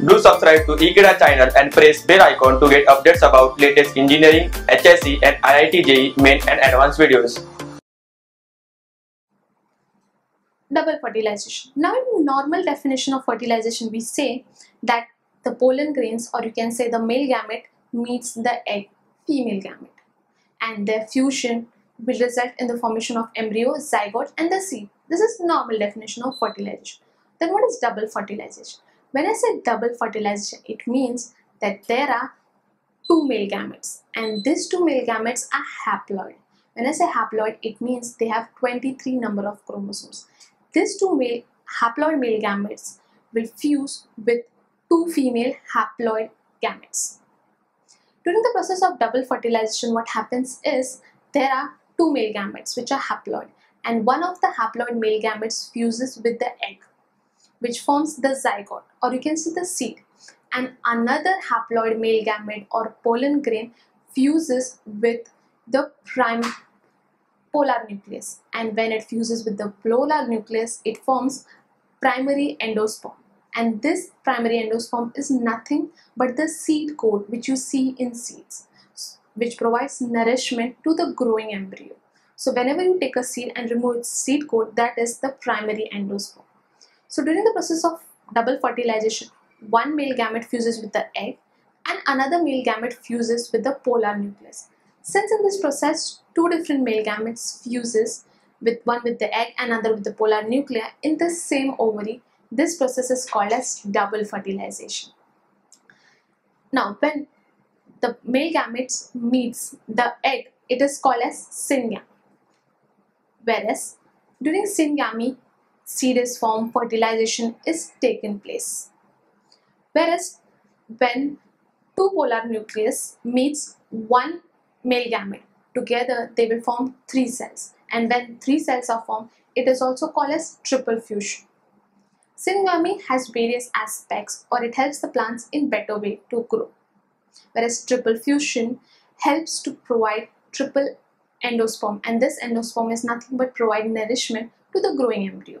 Do subscribe to Ekeeda channel and press bell icon to get updates about latest engineering, HSC and IIT JEE main and advanced videos. double fertilization. Now in normal definition of fertilization we say that the pollen grains or you can say the male gamete meets the egg female gamete and their fusion will result in the formation of embryo, zygote and the seed. This is normal definition of fertilization. Then what is double fertilization? When I say double fertilization it means that there are two male gametes and these two male gametes are haploid. When I say haploid it means they have 23 number of chromosomes these two male haploid male gametes will fuse with two female haploid gametes. During the process of double fertilization, what happens is there are two male gametes which are haploid and one of the haploid male gametes fuses with the egg which forms the zygote or you can see the seed and another haploid male gamete or pollen grain fuses with the prime polar nucleus and when it fuses with the polar nucleus it forms primary endosperm and this primary endosperm is nothing but the seed coat which you see in seeds which provides nourishment to the growing embryo. So whenever you take a seed and remove its seed coat that is the primary endosperm. So during the process of double fertilization one male gamete fuses with the egg and another male gamete fuses with the polar nucleus. Since in this process two different male gametes fuses with one with the egg and another with the polar nuclei in the same ovary, this process is called as double fertilization. Now when the male gametes meets the egg, it is called as syngamy. Whereas during syngamy, seed form fertilization is taken place. Whereas when two polar nucleus meets one male gamete. Together they will form three cells and when three cells are formed it is also called as triple fusion. Syngamy has various aspects or it helps the plants in better way to grow. Whereas triple fusion helps to provide triple endosperm and this endosperm is nothing but provide nourishment to the growing embryo.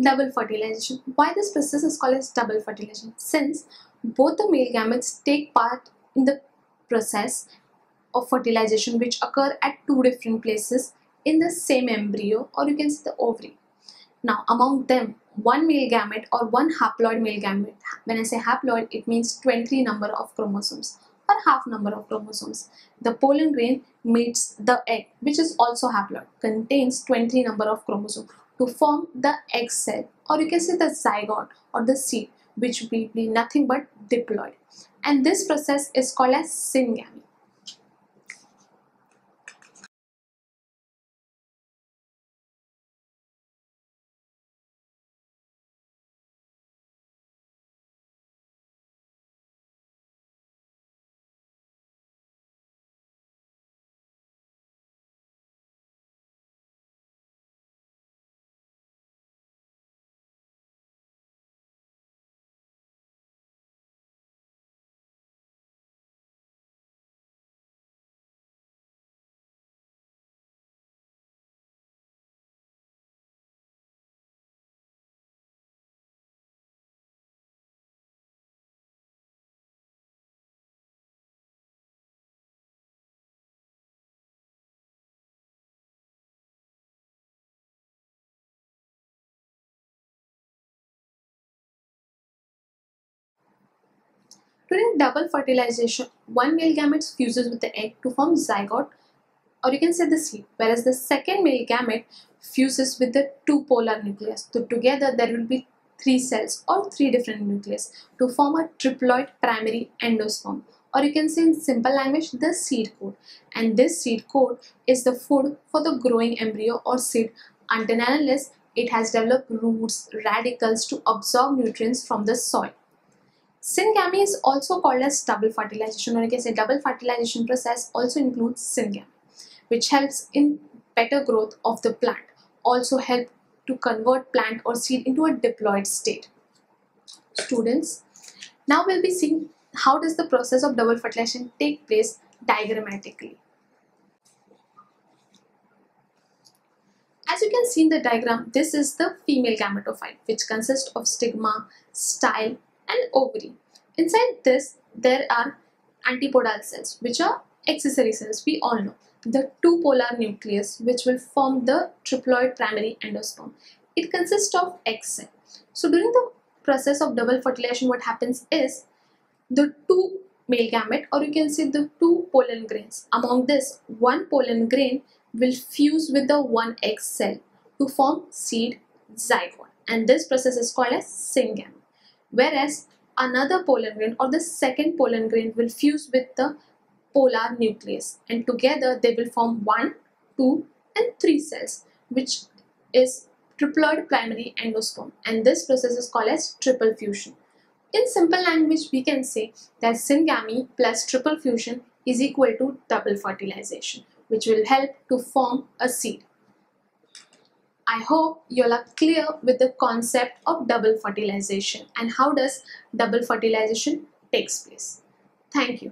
double fertilization. Why this process is called as double fertilization? Since both the male gametes take part in the process of fertilization which occur at two different places in the same embryo or you can say the ovary. Now among them one male gamete or one haploid male gamete, when I say haploid it means 23 number of chromosomes or half number of chromosomes. The pollen grain meets the egg which is also haploid contains 23 number of chromosomes to form the egg cell or you can say the zygote or the seed which will be nothing but diploid and this process is called as syngamy. During double fertilization, one male gamete fuses with the egg to form zygote or you can say the seed, whereas the second male gamete fuses with the two polar nucleus. So together there will be three cells or three different nucleus to form a triploid primary endosperm. Or you can say in simple language the seed coat and this seed coat is the food for the growing embryo or seed. Until unless it has developed roots radicles to absorb nutrients from the soil syngamy is also called as double fertilization. Or you can say double fertilization process also includes syngamy which helps in better growth of the plant. Also help to convert plant or seed into a diploid state. Students now we'll be seeing how does the process of double fertilization take place diagrammatically? As you can see in the diagram, this is the female gametophyte which consists of stigma, style and ovary. Inside this, there are antipodal cells which are accessory cells, we all know. The two polar nucleus which will form the triploid primary endosperm. It consists of egg cell. So during the process of double fertilization what happens is the two male gamete or you can say the two pollen grains. Among this, one pollen grain will fuse with the one egg cell to form seed zygote and this process is called as syngamy. Whereas another pollen grain or the second pollen grain will fuse with the polar nucleus and together they will form one, two and three cells which is triploid primary endosperm and this process is called as triple fusion. In simple language, we can say that syngamy plus triple fusion is equal to double fertilization, which will help to form a seed. I hope you all are clear with the concept of double fertilization and how does double fertilization takes place. Thank you.